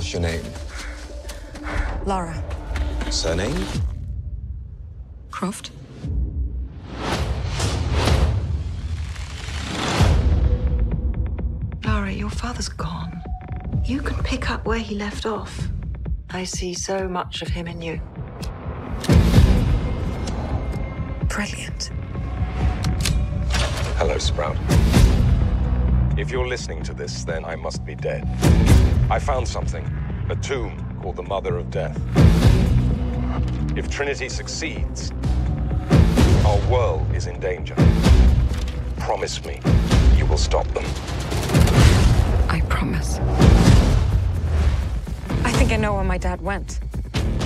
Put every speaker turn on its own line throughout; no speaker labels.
What's your name?
Lara
Surname?
Croft.
Lara, your father's gone. You can pick up where he left off. I see so much of him in you.
Brilliant.
Hello, Sprout. If you're listening to this, then I must be dead. I found something. A tomb called the Mother of Death. If Trinity succeeds, our world is in danger. Promise me you will stop them.
I promise. I think I know where my dad went.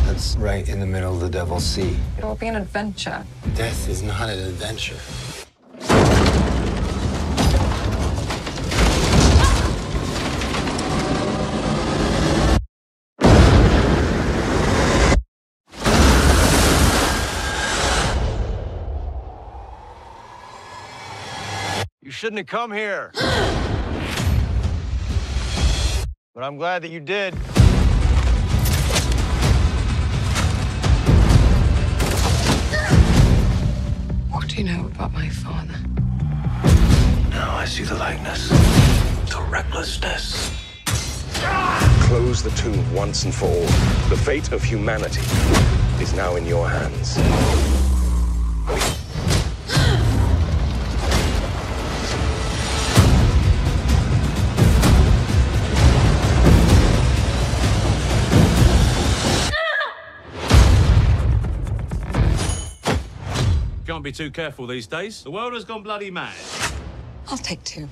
That's right in the middle of the Devil's Sea.
It will be an adventure.
Death is not an adventure.
Shouldn't have come here. but I'm glad that you did.
What do you know about my father?
Now I see the likeness, the recklessness.
Close the tomb once and for all. The fate of humanity is now in your hands.
Can't be too careful these days. The world has gone bloody mad.
I'll take two.